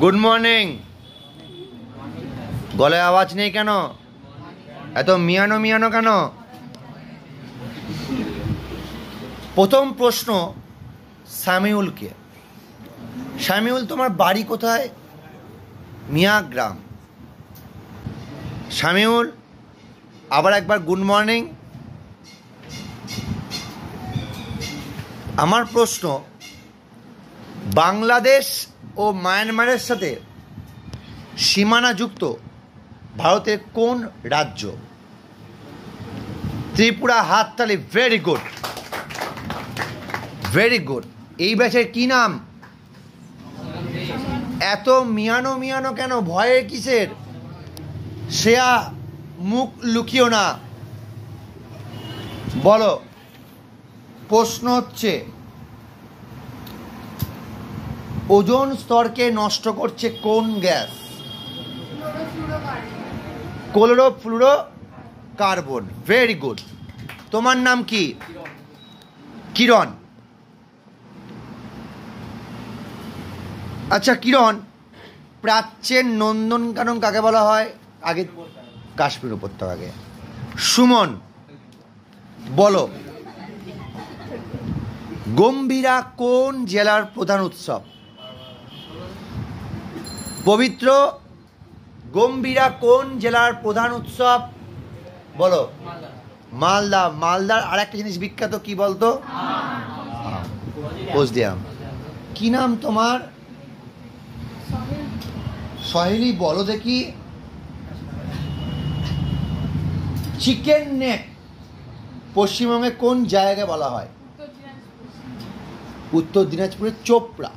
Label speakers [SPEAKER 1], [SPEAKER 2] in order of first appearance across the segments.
[SPEAKER 1] Good morning গলায় আওয়াজ নেই কেন? এত মিয়ানো মিয়ানো কেন? প্রথম প্রশ্ন সামিউলকে সামিউল তোমার বাড়ি কোথায়? মিয়া গ্রাম। সামিউল আবার একবার গুড মর্নিং আমার প্রশ্ন, বাংলাদেশ ও মায়ানমারের সাথে সীমানাযুক্ত ভারতের কোন রাজ্য? ত্রিপুরা হাততালি ভেরি গুড ভেরি গুড এই ব্যাচের কি নাম? এত মিয়ানো মিয়ানো কেন? ভয়ে কিসের? শ্রেয়া, মুখ লুকিও না। বলো, প্রশ্ন হচ্ছে ওজোন স্তরকে নষ্ট করছে কোন গ্যাস? Chlorofluorocarbon very good তোমার নাম কি? কিরণ। আচ্ছা কিরণ, প্রাচ্যের নন্দনকানন কাকে বলা হয়? আগে কাশ্মীর উপত্যকাকে সুমন, বলো। গম্ভীরা কোন জেলার প্রধান উৎসব? পবিত্র গম্ভীরা কোন জেলার প্রধান উৎসব? বলো। মালদা। মালদার আর একটা জিনিস বিখ্যাত কি বলতো? পোস্ট কি নাম তোমার? সহেলি বলো দেখি। চিকেন নেক পশ্চিমবঙ্গে কোন জায়গায় বলা হয়? উত্তর দিনাজপুরের চোপড়া।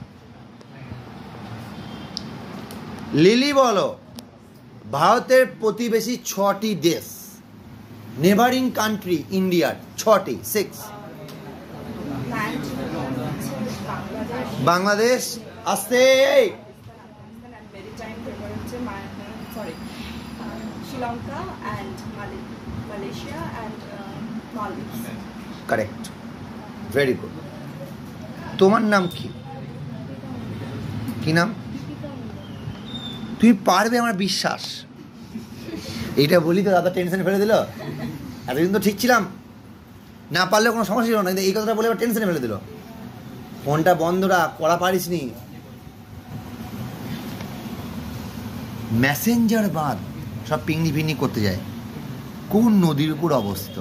[SPEAKER 1] লিলি বলো ভারতের প্রতিবেশী ছটি দেশ নেভারিং কান্ট্রি ইন্ডিয়ার ছটি সিক্স বাংলাদেশ আসতে. কারেক্ট ভেরি গুড তোমার নাম কি? কি নাম? তুমি পারবে আমার বিশ্বাস। এইটা বলি তো, দাদা টেনশন ফেলে দিল। এতদিন তো ঠিক ছিলাম। না পারলে কোনো সমস্যা ছিল না, কিন্তু এই কথাটা বলে এবার টেনশনে ফেলে দিল। ফোনটা বন্ধ রাখ পড়া পারিস নি। মেসেঞ্জার বাদ সব পিংনি ফিংনি করতে যায়। কোন নদীর উপর অবস্থিত?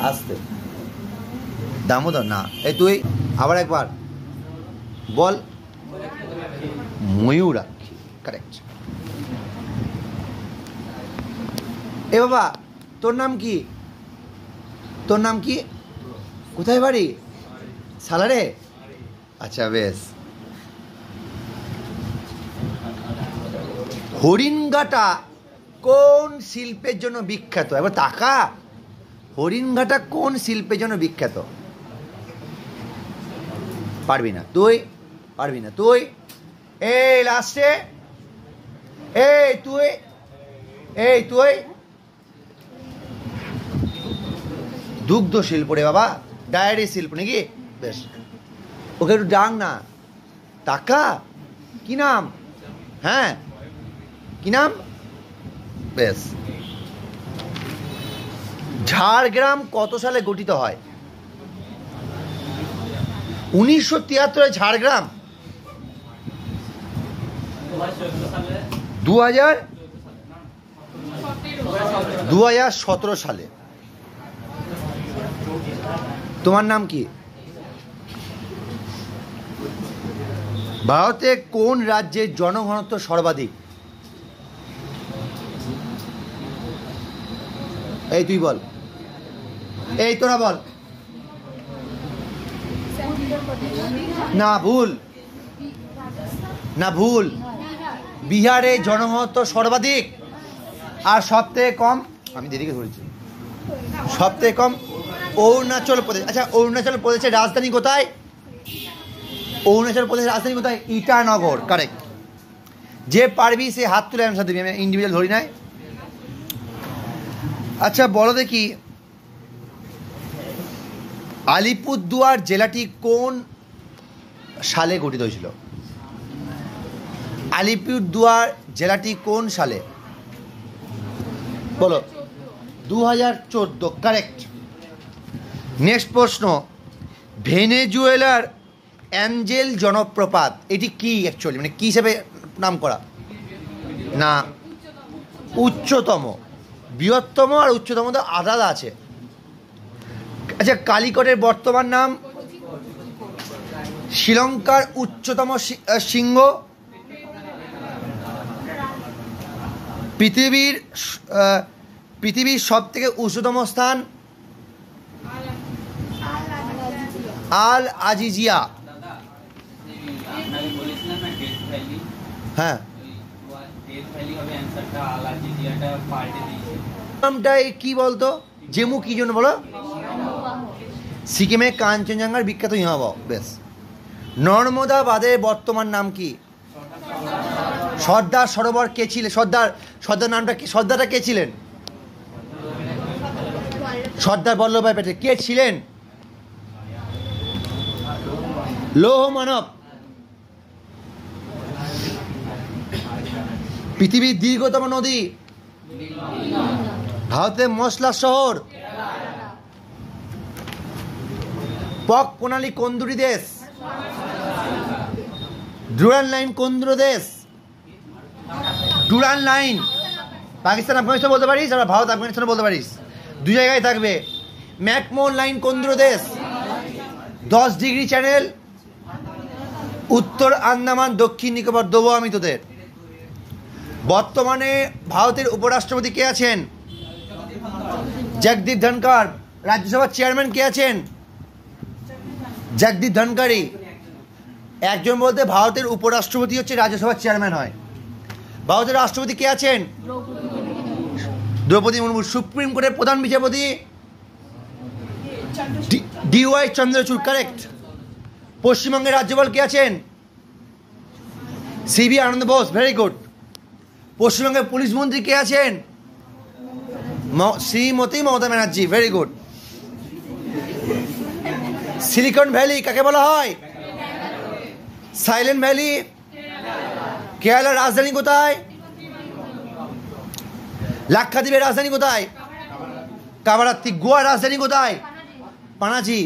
[SPEAKER 1] আসতে। দামোদর, না। এই তুই আবার একবার। বল। ময়ূরাক্ষী কারেক্ট এ বাবা, তোর নাম কি? তোর নাম কি? কোথায় বাড়ি? সালারে? আচ্ছা বেশ। হরিণঘাটা কোন শিল্পের জন্য বিখ্যাত? এবার টাকা হরিণঘাটা কোন শিল্পের জন্য বিখ্যাত? পারবি না। তুই পারবি না। তুই, এই লাস্টে, এই তুই এই তুই। দুগ্ধ শিল্প রে বাবা, ডায়েরি শিল্প নাকি? বেশ। ওকে একটু ডাক না। টাকা? কি নাম? হ্যাঁ? কি নাম? বেশ। ঝাড়গ্রাম কত সালে গঠিত হয়? উনিশশো তিয়াত্তরে ঝাড়গ্রাম। দু হাজার দু হাজার সতেরো সালে। তোমার নাম কি? ভারতে কোন রাজ্যের জনঘনত্ব সর্বাধিক? এই তুই বল। এই তোরা বল। না ভুল। না ভুল। বিহারে জনঘনত্ব সর্বাধিক। আর সবথেকে কম, আমি দেরিকে ধরেছি। সবথেকে কম অরুণাচল প্রদেশ। আচ্ছা অরুণাচল প্রদেশের রাজধানী কোথায়? অরুণাচল প্রদেশের রাজধানী কোথায়? ইটানগর কারেক্ট যে পারবি সে হাত তুলে আমি সাথে আমি ইন্ডিভিজুয়াল ধরি নাই। আচ্ছা বলো দেখি। আলিপুরদুয়ার জেলাটি কোন সালে গঠিত হয়েছিল? আলিপুরদুয়ার জেলাটি কোন সালে? বলো। দু হাজার চোদ্দ কারেক্ট নেক্সট প্রশ্ন। ভেনেজুয়েলার অ্যাঞ্জেল জনপ্রপাত, এটি কি অ্যাকচুয়ালি মানে কী হিসেবে নাম করা? না। উচ্চতম। বৃহত্তম আর উচ্চতম তো আলাদা আছে। আচ্ছা কালিকটের বর্তমান নাম? শ্রীলঙ্কার উচ্চতম সিংহ? পৃথিবীর পৃথিবীর সব থেকে উচ্চতম স্থান? আল আজিজিয়া। হ্যাঁ। নামটা কি বলতো? জেমু কি জন্য বলো? সিকিমে কাঞ্চনজঙ্ঘার বিখ্যাত হিমাবহ, বেশ। নর্মদা বাঁধের বর্তমান নাম কি? সর্দার সরোবর কে ছিলেন সর্দার সর্দার নামটা কি, সর্দারটা কে ছিলেন? সর্দার বল্লভভাই প্যাটেল। কে ছিলেন? লৌহ মানব। পৃথিবীর দীর্ঘতম নদী? ভারতের মশলা শহর? পক প্রণালী কোন দুটি দেশ? ডুরান লাইন কোন দেশ? Duran line. পাকিস্তান, আফগানিস্তান বলতে পারিস? আর ভারত আফগানিস্তান বলতে পারিস। দু জায়গায় থাকবে। ম্যাকমোহন লাইন কোন দেশ? দশ ডিগ্রি চ্যানেল। উত্তর আন্দামান, দক্ষিণ নিকোবর, দেবো আমি তোদের। বর্তমানে ভারতের উপরাষ্ট্রপতি কে আছেন? জগদীপ ধনকর রাজ্যসভার চেয়ারম্যান কে আছেন? জগদীপ ধনকরই একজন বলতে ভারতের উপরাষ্ট্রপতি হচ্ছে রাজ্যসভার চেয়ারম্যান হয়। ভারতের রাষ্ট্রপতি কে আছেন? দ্রৌপদী মুর্মু। সুপ্রিম কোর্টের প্রধান বিচারপতি ডি ওয়াই চন্দ্রচূড় কারেক্ট পশ্চিমবঙ্গের রাজ্যপাল কে আছেন? C V Ananda Bose very good পশ্চিমবঙ্গের পুলিশ মন্ত্রী কে আছেন? Shrimati Mamata Banerjee very good silicon valley কাকে বলা হয়? Silent valley. কেরালার রাজধানী কোথায়? লাক্ষাদ্বীপের রাজধানী কোথায়? কাবারাত্তি গোয়ার রাজধানী কোথায়? পানাজি।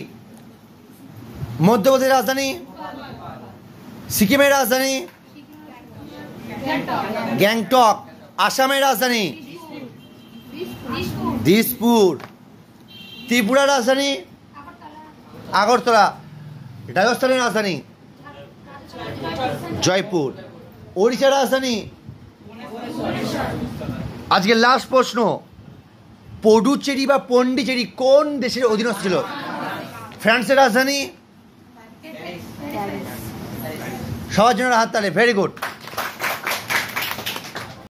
[SPEAKER 1] মধ্যপ্রদেশের রাজধানী? সিকিমের রাজধানী? গ্যাংটক। আসামের রাজধানী? দিসপুর। ত্রিপুরার রাজধানী? আগরতলা, রাজস্থানের রাজধানী, জয়পুর। ওড়িশার রাজধানী। আজকে লাস্ট প্রশ্ন পডুচেরি বা পন্ডিচেরি কোন দেশের অধীনস্থ ছিল? ফ্রান্সের রাজধানী? সবার জন্য হাত তালে ভেরি গুড